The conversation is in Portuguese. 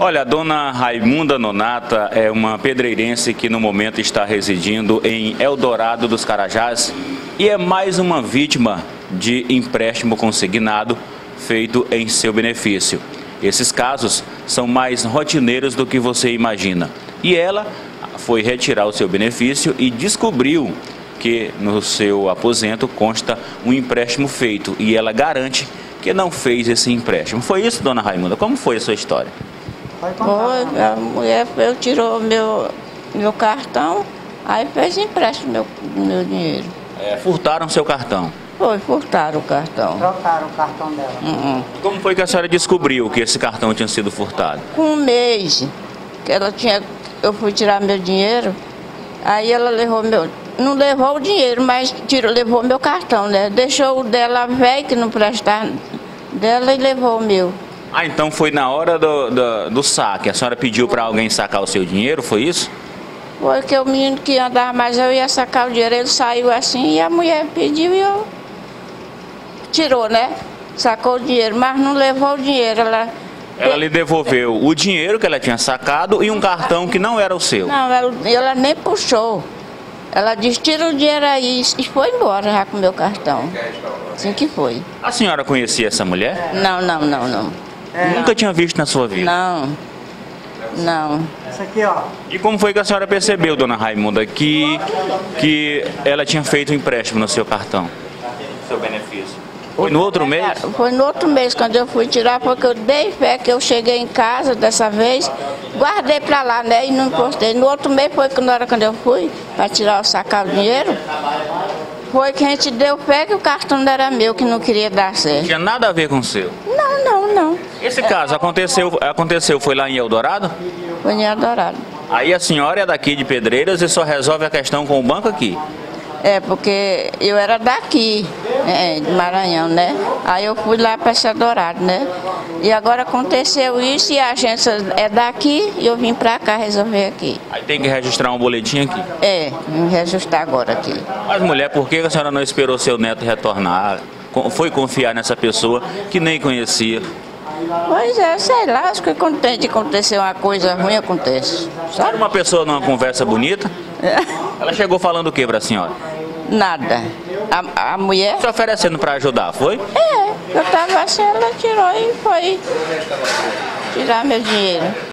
Olha, a dona Raimunda Nonata é uma pedreirense que no momento está residindo em Eldorado dos Carajás e é mais uma vítima de empréstimo consignado feito em seu benefício. Esses casos são mais rotineiros do que você imagina. E ela foi retirar o seu benefício e descobriu que no seu aposento consta um empréstimo feito e ela garante que não fez esse empréstimo. Foi isso, dona Raimunda? Como foi a sua história? Foi, a mulher eu tirou meu, meu cartão, aí fez empréstimo meu, meu dinheiro. É, furtaram seu cartão. Foi, furtaram o cartão. Trocaram o cartão dela. Uhum. Como foi que a senhora descobriu que esse cartão tinha sido furtado? Com um mês que ela tinha, eu fui tirar meu dinheiro, aí ela levou meu, não levou o dinheiro, mas tirou, levou meu cartão, né? Deixou o dela velho, que não prestava dela, e levou o meu. Ah, então foi na hora do, do, do saque. A senhora pediu para alguém sacar o seu dinheiro, foi isso? Foi que o menino que andava mais eu ia sacar o dinheiro, ele saiu assim e a mulher pediu e eu tirou, né? Sacou o dinheiro, mas não levou o dinheiro. Ela, Ela lhe devolveu o dinheiro que ela tinha sacado e um cartão que não era o seu. não, ela, ela nem puxou. Ela disse, tira o dinheiro aí e foi embora já com o meu cartão. Assim que foi. A senhora conhecia essa mulher? Não, não, não, não. Nunca tinha visto na sua vida. Não. Não. Essa aqui, ó. E como foi que a senhora percebeu, dona Raimunda, que, que ela tinha feito um empréstimo no seu cartão? Seu benefício. Foi no outro mês? Foi no outro mês, quando eu fui tirar, porque eu dei fé que eu cheguei em casa dessa vez, guardei pra lá, né? E não encostei. No outro mês foi na hora quando eu fui para tirar, sacar o dinheiro, foi que a gente deu fé que o cartão não era meu, que não queria dar Não certo. tinha nada a ver com o seu. Não, não, não. Esse caso aconteceu, aconteceu foi lá em Eldorado? Foi em Adorado. Aí a senhora é daqui de Pedreiras e só resolve a questão com o banco aqui. É, porque eu era daqui, é, de Maranhão, né? Aí eu fui lá para esse Adorado, né? E agora aconteceu isso e a agência é daqui e eu vim para cá resolver aqui. Aí tem que registrar um boletim aqui. É, vim reajustar agora aqui. Mas mulher, por que a senhora não esperou seu neto retornar? Foi confiar nessa pessoa que nem conhecia. Pois é, sei lá, acho que quando tem de acontecer uma coisa ruim, acontece. Sabe uma pessoa numa conversa bonita? Ela chegou falando o que pra senhora? Nada. A, a mulher? Se oferecendo pra ajudar, foi? É, eu tava assim, ela tirou e foi tirar meu dinheiro.